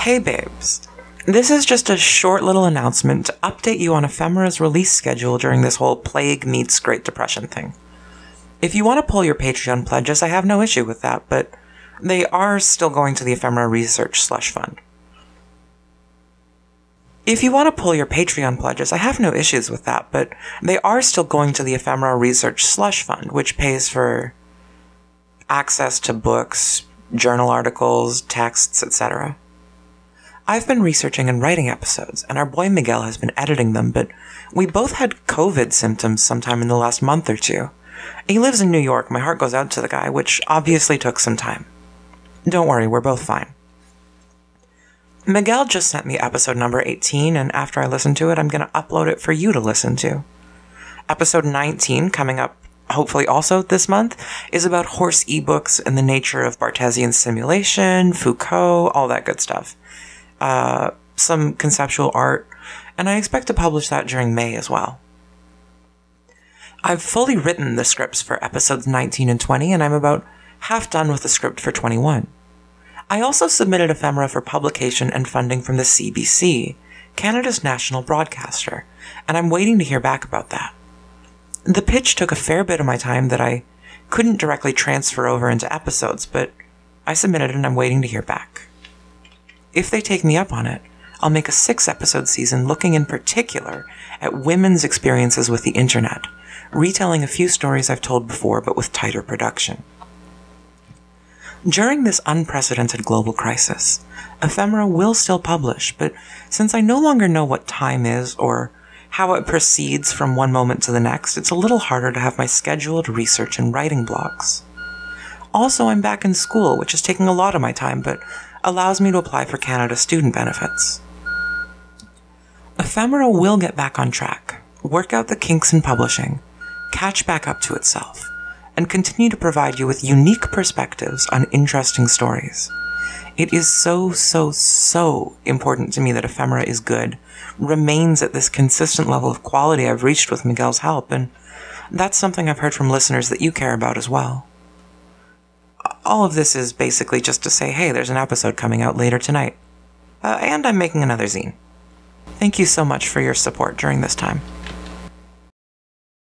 Hey babes. This is just a short little announcement to update you on Ephemera's release schedule during this whole plague meets Great Depression thing. If you want to pull your Patreon pledges, I have no issue with that, but they are still going to the Ephemera Research Slush Fund. If you want to pull your Patreon pledges, I have no issues with that, but they are still going to the Ephemera Research Slush Fund, which pays for access to books, journal articles, texts, etc. I've been researching and writing episodes, and our boy Miguel has been editing them, but we both had COVID symptoms sometime in the last month or two. He lives in New York, my heart goes out to the guy, which obviously took some time. Don't worry, we're both fine. Miguel just sent me episode number 18, and after I listen to it, I'm going to upload it for you to listen to. Episode 19, coming up hopefully also this month, is about horse ebooks and the nature of Barthèsian simulation, Foucault, all that good stuff. Uh, some conceptual art, and I expect to publish that during May as well. I've fully written the scripts for episodes 19 and 20, and I'm about half done with the script for 21. I also submitted Ephemera for publication and funding from the CBC, Canada's national broadcaster, and I'm waiting to hear back about that. The pitch took a fair bit of my time that I couldn't directly transfer over into episodes, but I submitted and I'm waiting to hear back. If they take me up on it, I'll make a six episode season looking in particular at women's experiences with the internet, retelling a few stories I've told before but with tighter production. During this unprecedented global crisis, Ephemera will still publish, but since I no longer know what time is or how it proceeds from one moment to the next, it's a little harder to have my scheduled research and writing blocks. Also, I'm back in school, which is taking a lot of my time, but allows me to apply for Canada student benefits. Ephemera will get back on track, work out the kinks in publishing, catch back up to itself, and continue to provide you with unique perspectives on interesting stories. It is so, so, so important to me that ephemera is good, remains at this consistent level of quality I've reached with Miguel's help, and that's something I've heard from listeners that you care about as well. All of this is basically just to say, hey, there's an episode coming out later tonight. Uh, and I'm making another zine. Thank you so much for your support during this time.